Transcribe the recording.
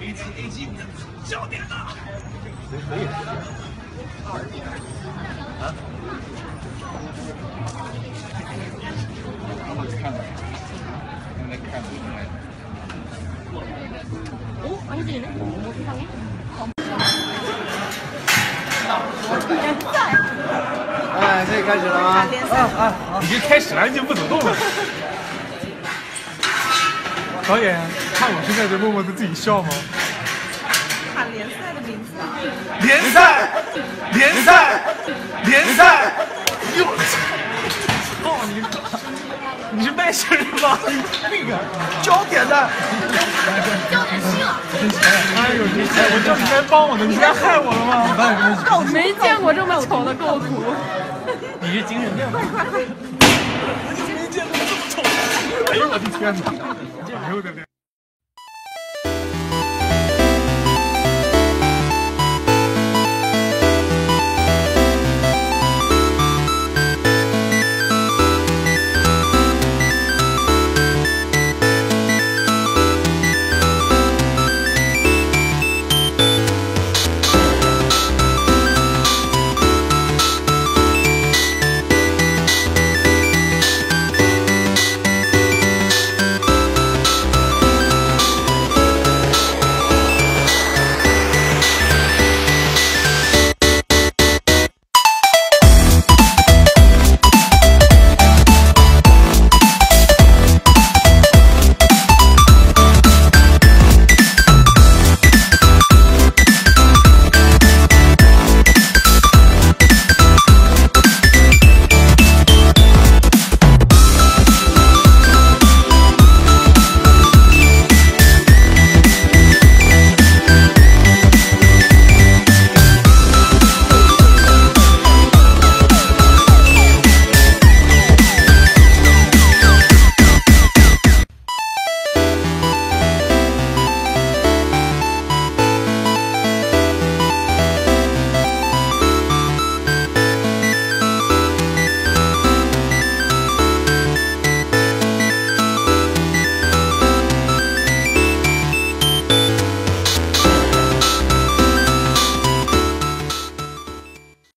A 级焦点了。可以。啊？看了，现在看不出来。哦，安静。哎，可以开始了吗？啊啊好，已经开始了，已经不走动了。导演，看我现在这默默的自己笑吗？喊联赛的名字。联赛，联赛，联赛！哟，操你！你是外星人吗？那个焦点的，焦点新了。哎呦，你我叫你来帮我的，你不要害我了吗？没见过这么丑的构图。你是精神病吗？没见过这么丑的！哎呦我的天哪！哎呦我的天！